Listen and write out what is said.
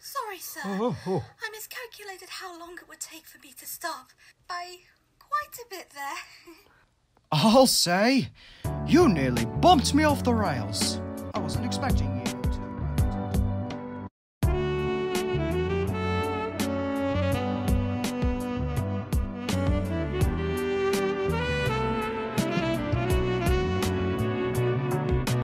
Sorry, sir. Oh, oh, oh. I miscalculated how long it would take for me to stop. By quite a bit there. I'll say, you nearly bumped me off the rails. I wasn't expecting